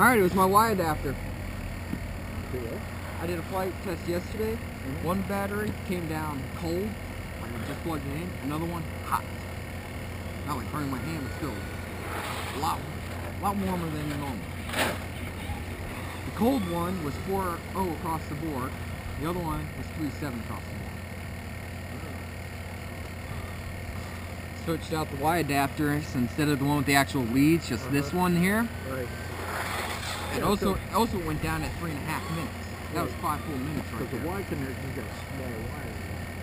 Alright, it was my Y adapter. Cool. I did a flight test yesterday. Mhm. One battery came down cold, I just plugged it in. Another one hot. Not like burning my hand, but still a lot, a lot warmer than normal. The cold one was 4.0 across the board. The other one was 3.7 across the board. Switched out the Y adapters instead of the one with the actual leads, just this Uh-huh. one here. Right. It also so- also went down at three and a half minutes. That was five full minutes right Because the. Y connection's got small wires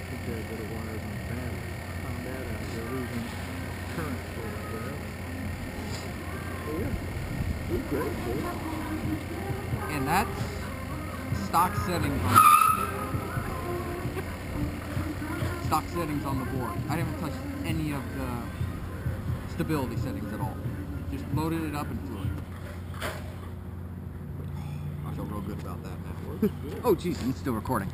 compared to the wires on the battery. Found that out. They're losing current over there. Oh yeah. It's great, dude. And that's stock settings on stock settings on the board. I didn't touch any of the stability settings at all. Just loaded it up and flew it. Feel real good about that now. Oh jeez, it's still recording.